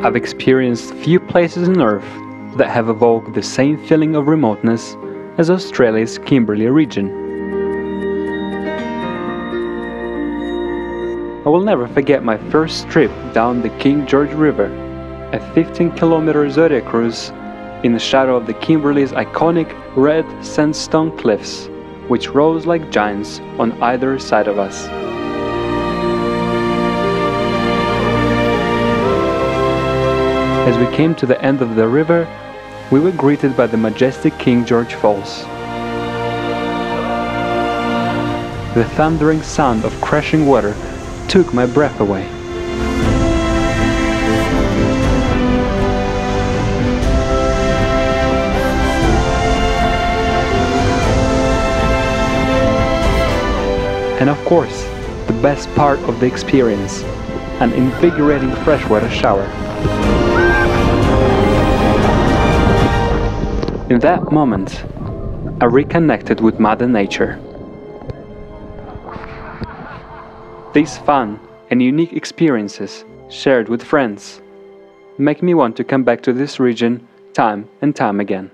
I've experienced few places on Earth that have evoked the same feeling of remoteness as Australia's Kimberley region. I will never forget my first trip down the King George River, a 15 kilometer zodiac cruise in the shadow of the Kimberley's iconic red sandstone cliffs, which rose like giants on either side of us. As we came to the end of the river, we were greeted by the majestic King George Falls. The thundering sound of crashing water took my breath away. And of course, the best part of the experience, an invigorating freshwater shower. In that moment, I reconnected with Mother Nature. These fun and unique experiences, shared with friends, make me want to come back to this region time and time again.